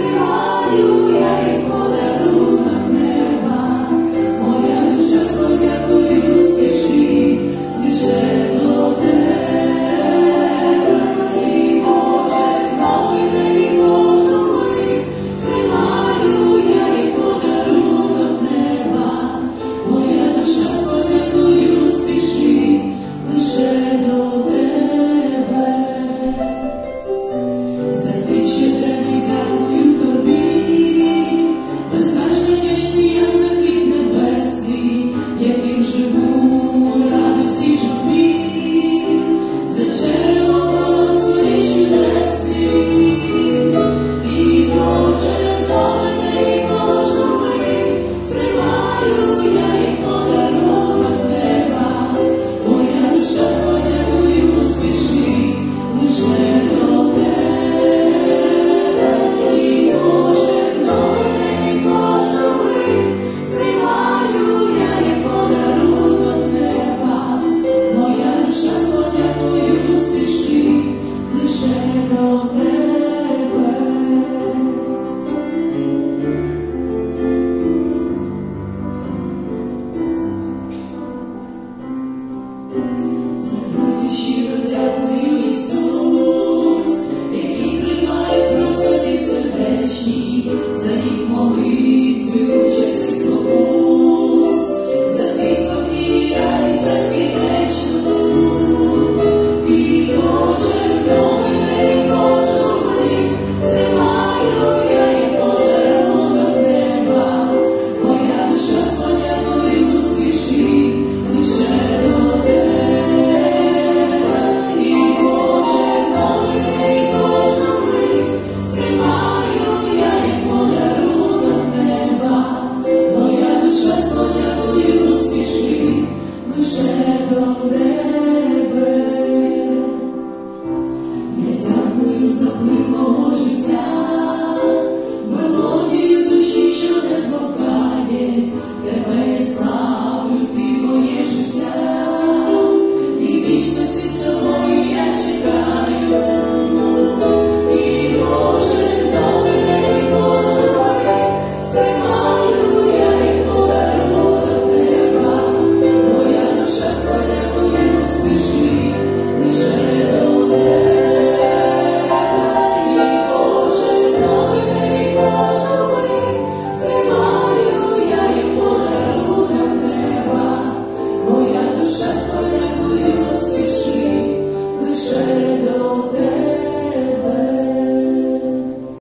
I is